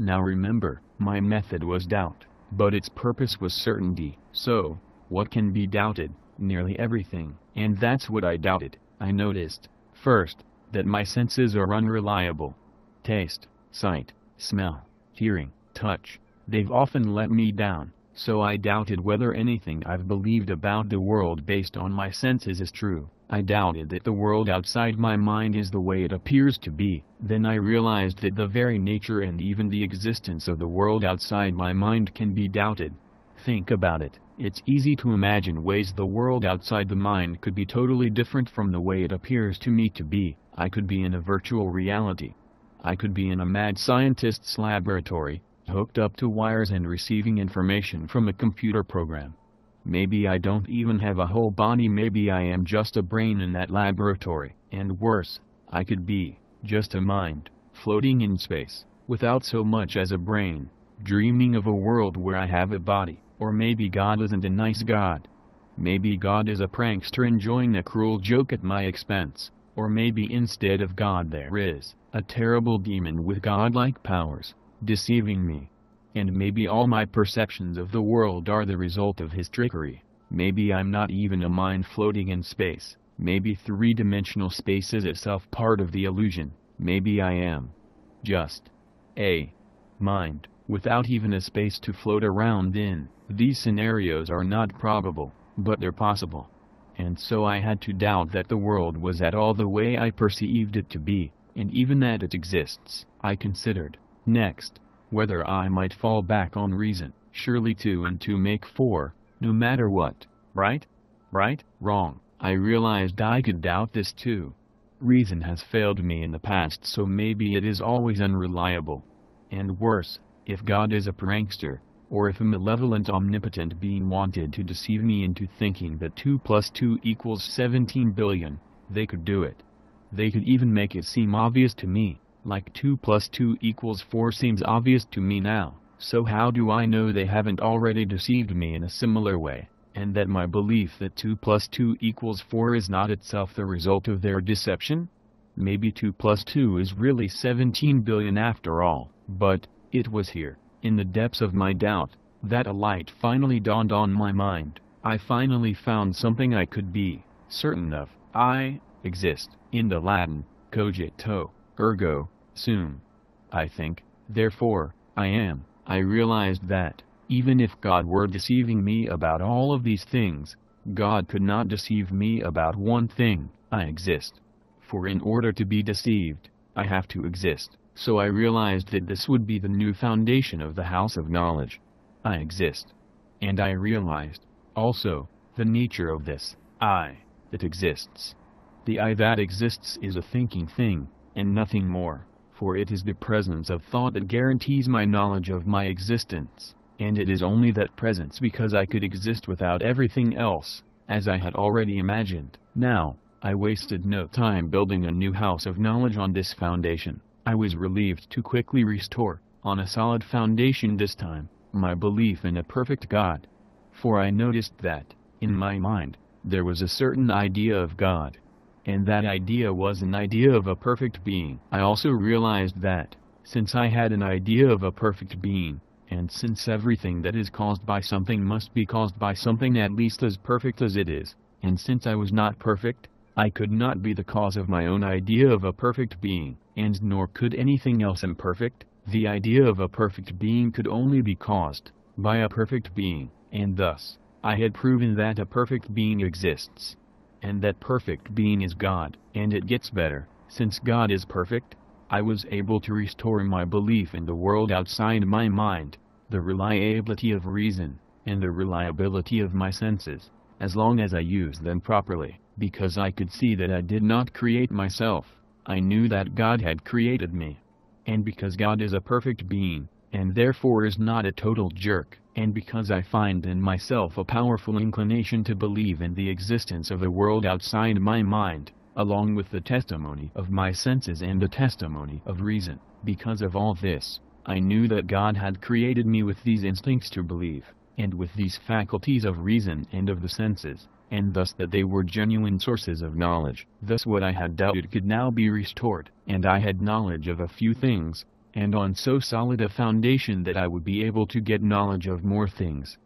Now remember, my method was doubt, but its purpose was certainty. So, what can be doubted? Nearly everything. And that's what I doubted. I noticed, first, that my senses are unreliable. Taste, sight, smell, hearing, touch, they've often let me down, so I doubted whether anything I've believed about the world based on my senses is true. I doubted that the world outside my mind is the way it appears to be. Then I realized that the very nature and even the existence of the world outside my mind can be doubted. Think about it. It's easy to imagine ways the world outside the mind could be totally different from the way it appears to me to be. I could be in a virtual reality. I could be in a mad scientist's laboratory, hooked up to wires and receiving information from a computer program. Maybe I don't even have a whole body maybe I am just a brain in that laboratory. And worse, I could be, just a mind, floating in space, without so much as a brain, dreaming of a world where I have a body. Or maybe God isn't a nice God. Maybe God is a prankster enjoying a cruel joke at my expense. Or maybe instead of God there is, a terrible demon with godlike powers, deceiving me and maybe all my perceptions of the world are the result of his trickery. Maybe I'm not even a mind floating in space, maybe three-dimensional space is itself part of the illusion, maybe I am just a mind, without even a space to float around in. These scenarios are not probable, but they're possible. And so I had to doubt that the world was at all the way I perceived it to be, and even that it exists. I considered, next, whether I might fall back on reason. Surely two and two make four, no matter what, right? Right? Wrong. I realized I could doubt this too. Reason has failed me in the past so maybe it is always unreliable. And worse, if God is a prankster, or if a malevolent omnipotent being wanted to deceive me into thinking that 2 plus 2 equals 17 billion, they could do it. They could even make it seem obvious to me, like 2 plus 2 equals 4 seems obvious to me now, so how do I know they haven't already deceived me in a similar way, and that my belief that 2 plus 2 equals 4 is not itself the result of their deception? Maybe 2 plus 2 is really 17 billion after all, but, it was here, in the depths of my doubt, that a light finally dawned on my mind. I finally found something I could be certain of. I exist. In the Latin, cogito, ergo, sum. I think, therefore, I am. I realized that, even if God were deceiving me about all of these things, God could not deceive me about one thing, I exist. For in order to be deceived, I have to exist. So I realized that this would be the new foundation of the house of knowledge. I exist. And I realized, also, the nature of this I that exists. The I that exists is a thinking thing, and nothing more for it is the presence of thought that guarantees my knowledge of my existence, and it is only that presence because I could exist without everything else, as I had already imagined. Now, I wasted no time building a new house of knowledge on this foundation. I was relieved to quickly restore, on a solid foundation this time, my belief in a perfect God. For I noticed that, in my mind, there was a certain idea of God, and that idea was an idea of a perfect being. I also realized that, since I had an idea of a perfect being, and since everything that is caused by something must be caused by something at least as perfect as it is, and since I was not perfect, I could not be the cause of my own idea of a perfect being, and nor could anything else imperfect, the idea of a perfect being could only be caused, by a perfect being, and thus, I had proven that a perfect being exists and that perfect being is God. And it gets better, since God is perfect, I was able to restore my belief in the world outside my mind, the reliability of reason, and the reliability of my senses, as long as I used them properly, because I could see that I did not create myself, I knew that God had created me. And because God is a perfect being, and therefore is not a total jerk, and because I find in myself a powerful inclination to believe in the existence of a world outside my mind, along with the testimony of my senses and the testimony of reason, because of all this, I knew that God had created me with these instincts to believe, and with these faculties of reason and of the senses, and thus that they were genuine sources of knowledge. Thus what I had doubted could now be restored, and I had knowledge of a few things, and on so solid a foundation that I would be able to get knowledge of more things.